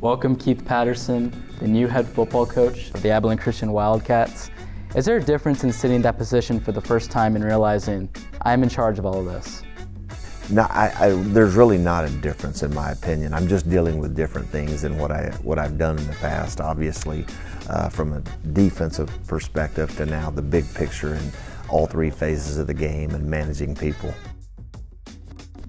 Welcome Keith Patterson, the new head football coach of the Abilene Christian Wildcats. Is there a difference in sitting in that position for the first time and realizing I'm in charge of all of this? No, I, I, there's really not a difference in my opinion. I'm just dealing with different things than what I what I've done in the past. Obviously, uh, from a defensive perspective to now the big picture and all three phases of the game and managing people.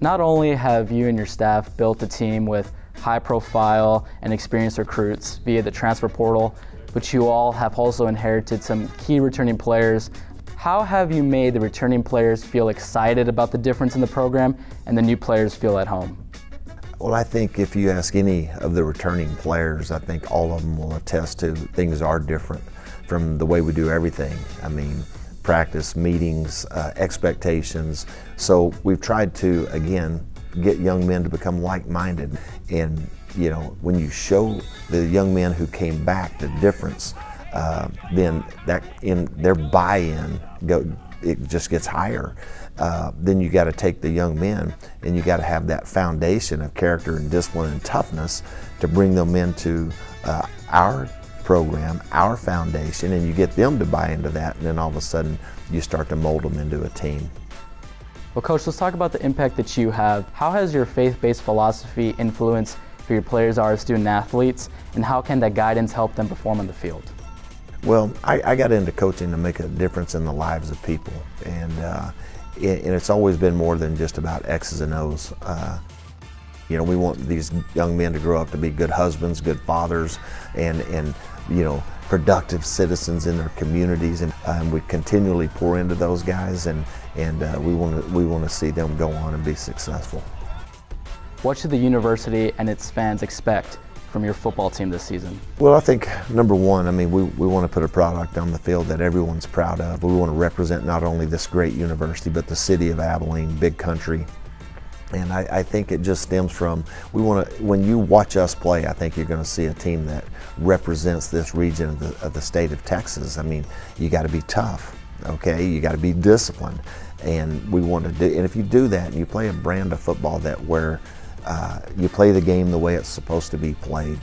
Not only have you and your staff built a team with high profile and experienced recruits via the transfer portal, but you all have also inherited some key returning players. How have you made the returning players feel excited about the difference in the program and the new players feel at home? Well, I think if you ask any of the returning players, I think all of them will attest to things are different from the way we do everything. I mean, practice, meetings, uh, expectations. So we've tried to, again, get young men to become like-minded. And, you know, when you show the young men who came back the difference, uh, then that in their buy-in go, it just gets higher. Uh, then you got to take the young men and you got to have that foundation of character and discipline and toughness to bring them into uh, our program, our foundation, and you get them to buy into that, and then all of a sudden you start to mold them into a team. Well, Coach, let's talk about the impact that you have. How has your faith-based philosophy influenced who your players are as student athletes, and how can that guidance help them perform on the field? Well, I, I got into coaching to make a difference in the lives of people, and, uh, it, and it's always been more than just about X's and O's. Uh, you know, we want these young men to grow up to be good husbands, good fathers, and, and you know, productive citizens in their communities. And um, we continually pour into those guys, and, and uh, we want to we want to see them go on and be successful. What should the university and its fans expect from your football team this season? Well, I think number one, I mean, we, we want to put a product on the field that everyone's proud of. We want to represent not only this great university, but the city of Abilene, big country, and I, I, think it just stems from we want to. When you watch us play, I think you're going to see a team that represents this region of the, of the state of Texas. I mean, you got to be tough, okay? You got to be disciplined, and we want to do. And if you do that, and you play a brand of football that where uh, you play the game the way it's supposed to be played,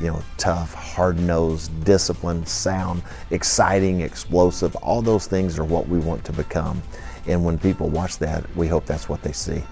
you know, tough, hard-nosed, disciplined, sound, exciting, explosive. All those things are what we want to become. And when people watch that, we hope that's what they see.